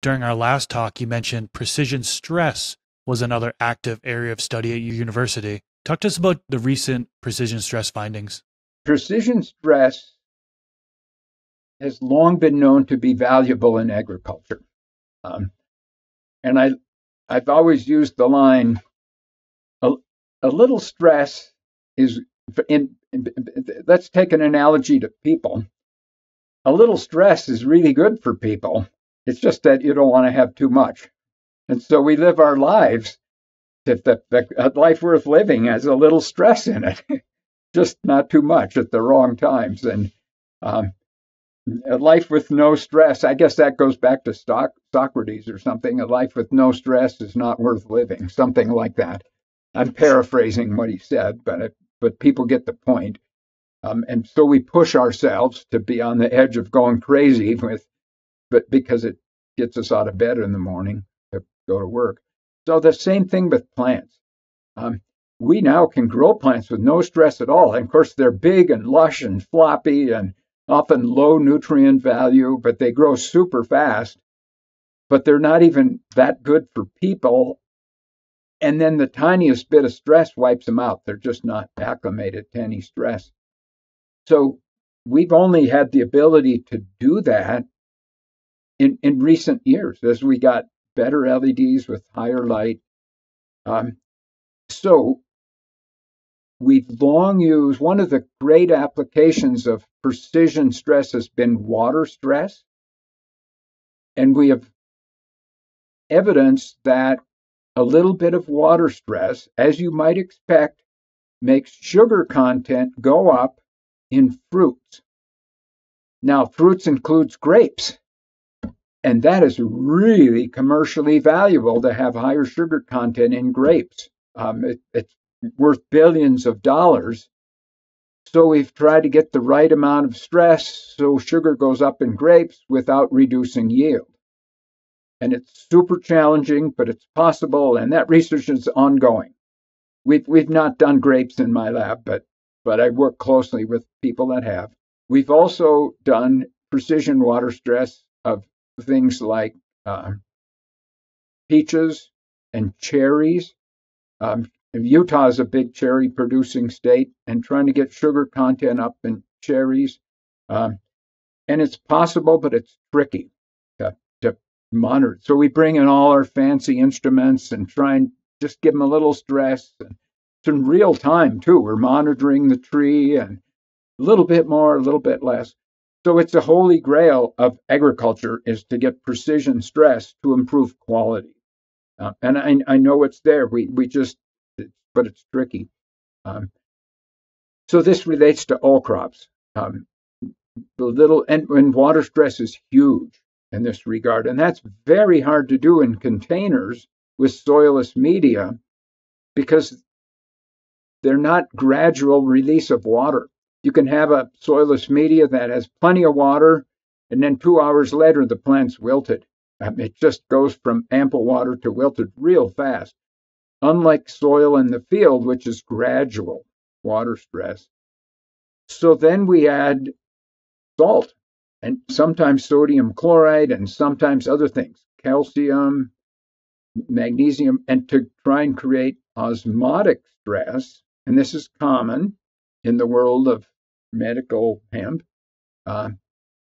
during our last talk, you mentioned precision stress was another active area of study at your university. Talk to us about the recent precision stress findings. Precision stress has long been known to be valuable in agriculture. Um, and I, I've always used the line a, a little stress is, in, in, let's take an analogy to people. A little stress is really good for people. It's just that you don't want to have too much. And so we live our lives, if the, the life worth living has a little stress in it, just not too much at the wrong times. And um, a life with no stress, I guess that goes back to Socrates or something. A life with no stress is not worth living, something like that. I'm paraphrasing what he said, but it, but people get the point. Um, and so we push ourselves to be on the edge of going crazy with, but because it gets us out of bed in the morning to go to work. So the same thing with plants. Um, we now can grow plants with no stress at all. And of course, they're big and lush and floppy and often low nutrient value, but they grow super fast. But they're not even that good for people. And then the tiniest bit of stress wipes them out. They're just not acclimated to any stress. So we've only had the ability to do that in, in recent years as we got better LEDs with higher light. Um, so we've long used one of the great applications of precision stress has been water stress. And we have evidence that a little bit of water stress, as you might expect, makes sugar content go up in fruits. Now, fruits includes grapes, and that is really commercially valuable to have higher sugar content in grapes. Um, it, it's worth billions of dollars. So we've tried to get the right amount of stress so sugar goes up in grapes without reducing yield. And it's super challenging, but it's possible, and that research is ongoing. We've, we've not done grapes in my lab, but, but I work closely with people that have. We've also done precision water stress of things like uh, peaches and cherries. Um, Utah is a big cherry producing state and trying to get sugar content up in cherries. Um, and it's possible, but it's tricky to, to monitor. So we bring in all our fancy instruments and try and just give them a little stress. It's in real time, too. We're monitoring the tree and a little bit more, a little bit less. So it's a holy grail of agriculture is to get precision stress to improve quality. Uh, and I, I know it's there. We, we just but it's tricky. Um, so this relates to all crops. Um, the little and, and water stress is huge in this regard, and that's very hard to do in containers with soilless media because they're not gradual release of water. You can have a soilless media that has plenty of water, and then two hours later the plant's wilted. Um, it just goes from ample water to wilted real fast unlike soil in the field, which is gradual water stress. So then we add salt and sometimes sodium chloride and sometimes other things, calcium, magnesium, and to try and create osmotic stress. And this is common in the world of medical hemp. Uh,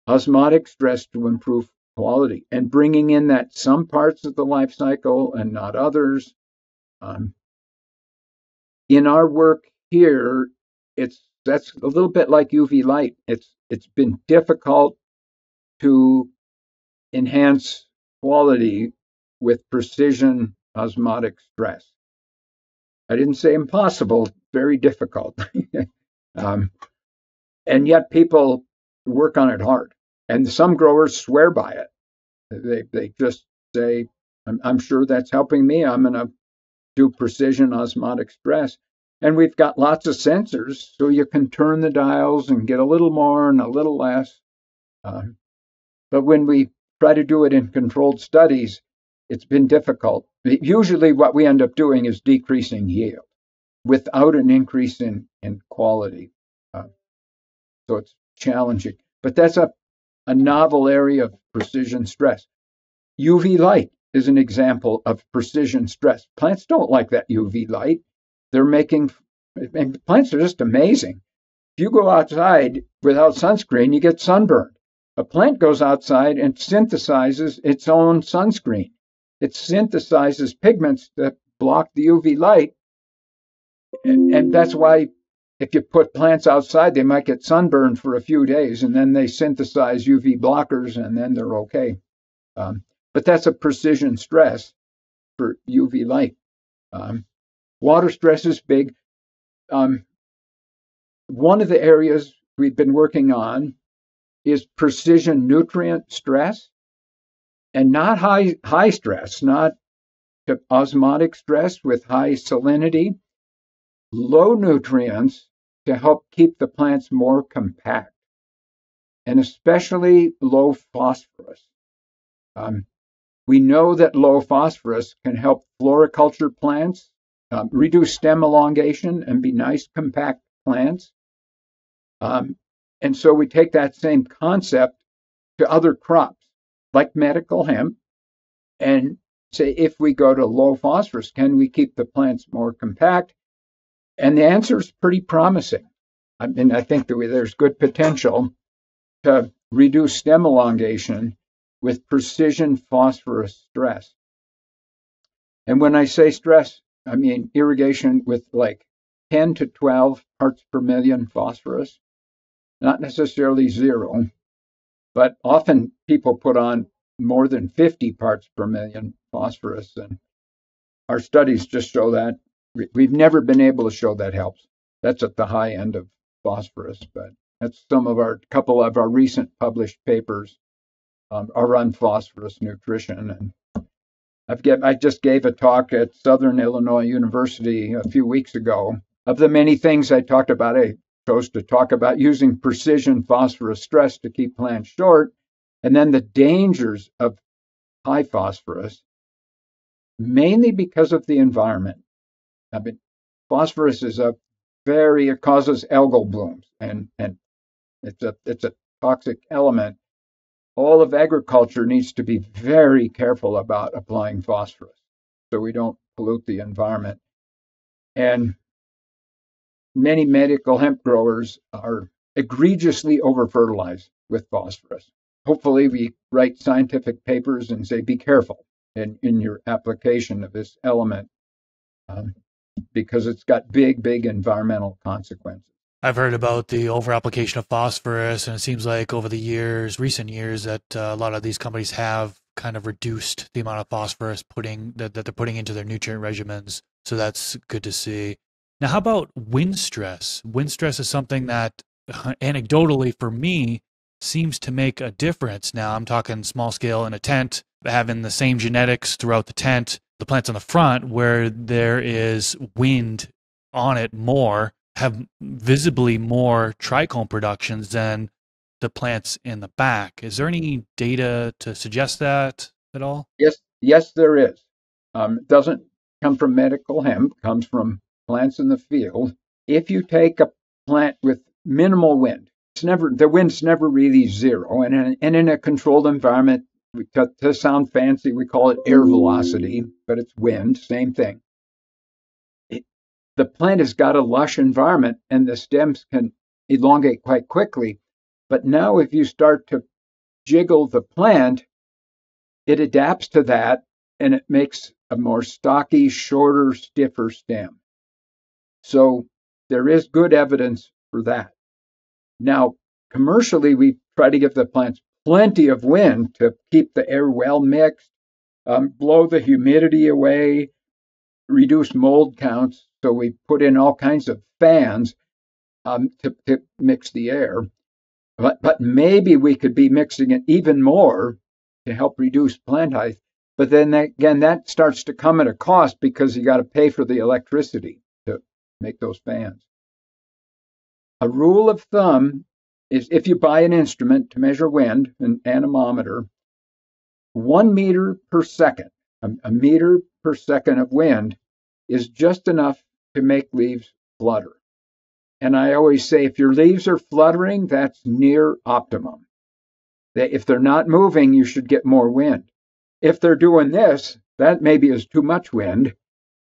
osmotic stress to improve quality and bringing in that some parts of the life cycle and not others um, in our work here, it's that's a little bit like UV light. It's it's been difficult to enhance quality with precision osmotic stress. I didn't say impossible, very difficult. um, and yet people work on it hard. And some growers swear by it. They, they just say, I'm, I'm sure that's helping me. I'm going to do precision osmotic stress. And we've got lots of sensors, so you can turn the dials and get a little more and a little less. Uh, but when we try to do it in controlled studies, it's been difficult. Usually, what we end up doing is decreasing yield without an increase in, in quality. Uh, so it's challenging. But that's a, a novel area of precision stress. UV light is an example of precision stress. Plants don't like that UV light. They're making, and plants are just amazing. If you go outside without sunscreen, you get sunburned. A plant goes outside and synthesizes its own sunscreen. It synthesizes pigments that block the UV light. And, and that's why if you put plants outside, they might get sunburned for a few days and then they synthesize UV blockers and then they're okay. Um, but that's a precision stress for UV light. Um, water stress is big. Um, one of the areas we've been working on is precision nutrient stress and not high high stress, not osmotic stress with high salinity, low nutrients to help keep the plants more compact, and especially low phosphorus. Um, we know that low phosphorus can help floriculture plants um, reduce stem elongation and be nice compact plants. Um, and so we take that same concept to other crops like medical hemp and say if we go to low phosphorus, can we keep the plants more compact? And the answer is pretty promising. I mean, I think that we, there's good potential to reduce stem elongation with precision phosphorus stress. And when I say stress, I mean irrigation with like 10 to 12 parts per million phosphorus, not necessarily zero, but often people put on more than 50 parts per million phosphorus. And our studies just show that. We've never been able to show that helps. That's at the high end of phosphorus, but that's some of our couple of our recent published papers um, are on phosphorus nutrition. And I've get, I just gave a talk at Southern Illinois University a few weeks ago. Of the many things I talked about, I chose to talk about using precision phosphorus stress to keep plants short, and then the dangers of high phosphorus, mainly because of the environment. I mean, phosphorus is a very it causes algal blooms, and and it's a it's a toxic element all of agriculture needs to be very careful about applying phosphorus so we don't pollute the environment. And many medical hemp growers are egregiously over fertilized with phosphorus. Hopefully, we write scientific papers and say, be careful in, in your application of this element um, because it's got big, big environmental consequences. I've heard about the over application of phosphorus, and it seems like over the years, recent years, that uh, a lot of these companies have kind of reduced the amount of phosphorus putting that, that they're putting into their nutrient regimens. So that's good to see. Now, how about wind stress? Wind stress is something that, anecdotally for me, seems to make a difference. Now, I'm talking small scale in a tent, having the same genetics throughout the tent, the plants on the front, where there is wind on it more have visibly more trichome productions than the plants in the back. Is there any data to suggest that at all? Yes, yes, there is. Um, it doesn't come from medical hemp; comes from plants in the field. If you take a plant with minimal wind, it's never the wind's never really zero, and in, and in a controlled environment, to, to sound fancy, we call it air velocity, but it's wind, same thing the plant has got a lush environment and the stems can elongate quite quickly. But now, if you start to jiggle the plant, it adapts to that and it makes a more stocky, shorter, stiffer stem. So there is good evidence for that. Now, commercially, we try to give the plants plenty of wind to keep the air well mixed, um, blow the humidity away, reduce mold counts. So we put in all kinds of fans um, to, to mix the air. But, but maybe we could be mixing it even more to help reduce plant height. But then that, again, that starts to come at a cost because you got to pay for the electricity to make those fans. A rule of thumb is if you buy an instrument to measure wind, an anemometer, one meter per second, a, a meter per second of wind is just enough to make leaves flutter. And I always say if your leaves are fluttering, that's near optimum. That If they're not moving, you should get more wind. if they're doing this, that maybe is too much wind,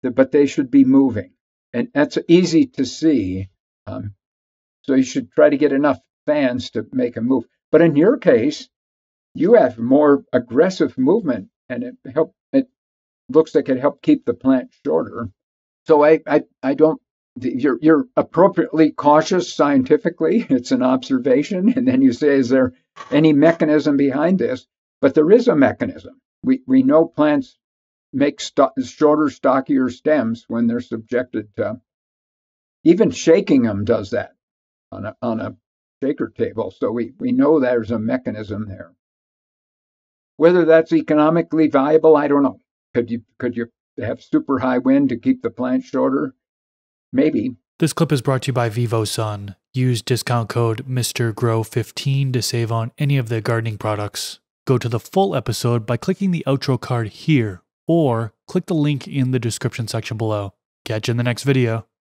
but they should be moving. And that's easy to see. Um, so you should try to get enough fans to make a move. But in your case, you have more aggressive movement and it help it looks like it helped keep the plant shorter. So I, I, I don't you're you're appropriately cautious scientifically. It's an observation, and then you say, is there any mechanism behind this? But there is a mechanism. We we know plants make st- shorter, stockier stems when they're subjected to. Even shaking them does that on a on a shaker table. So we we know there's a mechanism there. Whether that's economically viable, I don't know. Could you could you have super high wind to keep the plant shorter? Maybe. This clip is brought to you by VivoSun. Use discount code MrGrow15 to save on any of their gardening products. Go to the full episode by clicking the outro card here, or click the link in the description section below. Catch you in the next video.